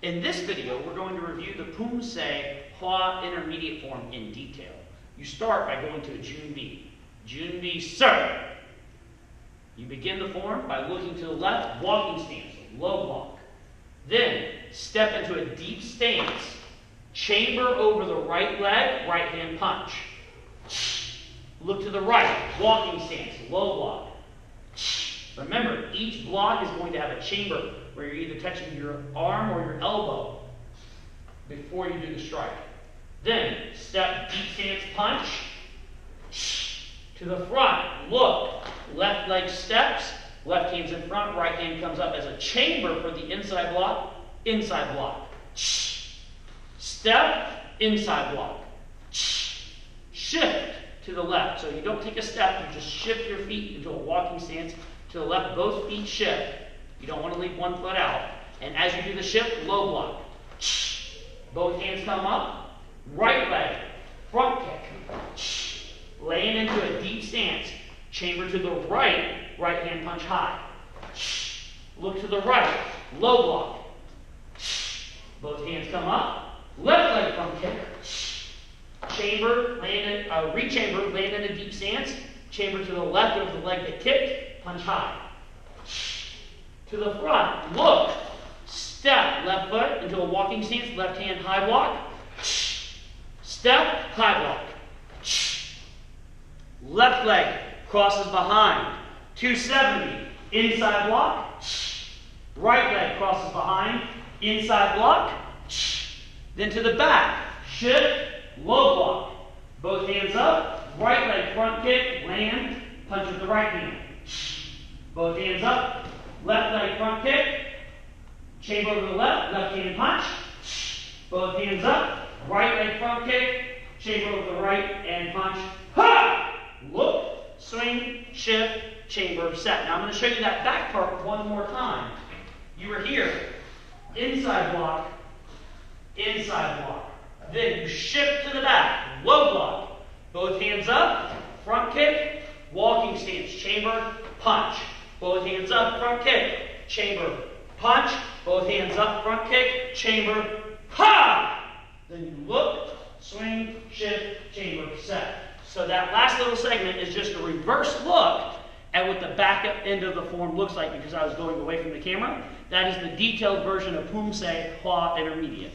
In this video, we're going to review the Poomsae Hwa intermediate form in detail. You start by going to a Junbi. Junbi sir. You begin the form by looking to the left, walking stance, low block. Then step into a deep stance, chamber over the right leg, right hand punch. Look to the right, walking stance, low block. Remember, each block is going to have a chamber where you're either touching your arm or your elbow before you do the strike. Then, step deep stance punch to the front. Look, left leg steps, left hand's in front, right hand comes up as a chamber for the inside block, inside block. Step, inside block. Shift to the left. So you don't take a step, you just shift your feet into a walking stance to the left, both feet shift. You don't want to leave one foot out. And as you do the shift, low block. Both hands come up. Right leg, front kick. Laying into a deep stance. Chamber to the right, right hand punch high. Look to the right, low block. Both hands come up. Left leg front kick. Chamber, land in, uh, rechamber, land in a deep stance. Chamber to the left of the leg that kicked punch high. To the front, look, step, left foot into a walking stance, left hand high block. Step, high block. Left leg crosses behind. 270, inside block. Right leg crosses behind, inside block. Then to the back, shift, low block. Both hands up, right leg front kick, land, punch with the right hand. Both hands up. Left leg front kick. Chamber over the left. Left hand punch. Both hands up. Right leg front kick. Chamber over the right and punch. Ha! Look. Swing. Shift. Chamber. Set. Now I'm going to show you that back part one more time. You were here. Inside block. Inside block. Then you shift to the back. Low block. Both hands up. Front kick. Walking stance. Chamber. Punch. Both hands up, front kick, chamber, punch. Both hands up, front kick, chamber, ha! Then you look, swing, shift, chamber, set. So that last little segment is just a reverse look at what the back end of the form looks like because I was going away from the camera. That is the detailed version of Poomsae Hwa Intermediate.